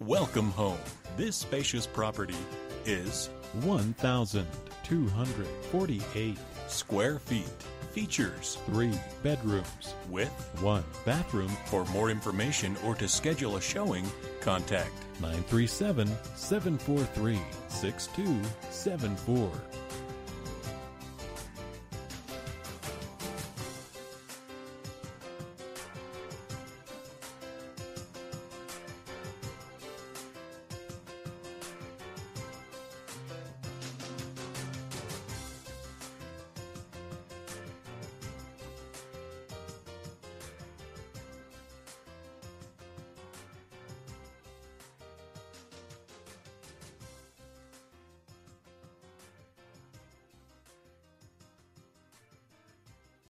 Welcome home. This spacious property is 1,248 square feet. Features three bedrooms with one bathroom For more information or to schedule a showing, contact 937 743 6274